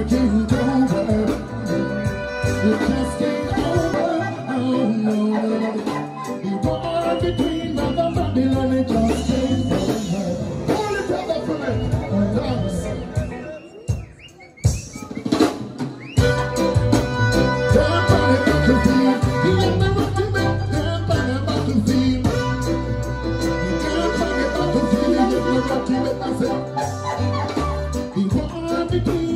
ain't over. It just ain't over. Oh, no, no. War between Brother Babylon, it just ain't over. Hold it up for me. Dance. Jump on the battlefield. Let me rock you back. Jump on the battlefield. Jump on the battlefield. Let me rock you back. Between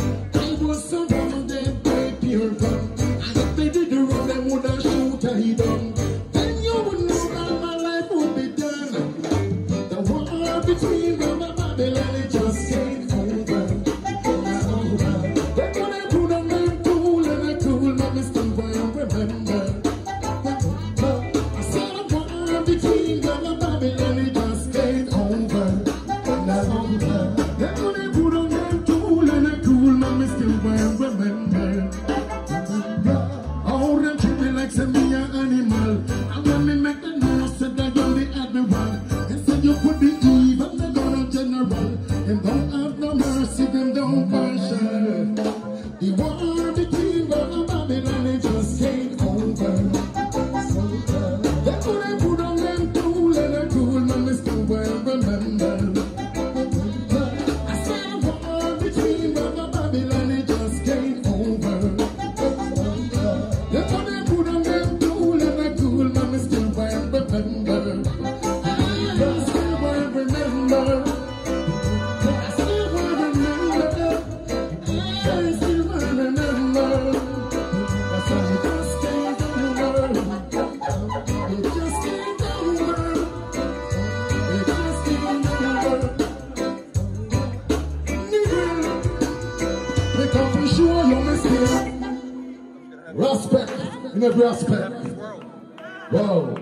the I. Then you would know that my life would be done. The war between Rama Babylon, it just ain't over. Not over. They put on them tool and a tool, but me still won't remember. I said the war between Rama Babylon, it just ain't over. Not over. They put on them tool and a tool, but me still won't like me a animal. And when me make the news, said that you're the admiral. They said you put the evil, they gonna general. And don't have no mercy, them don't partial. The war Respect, in every aspect. Wow.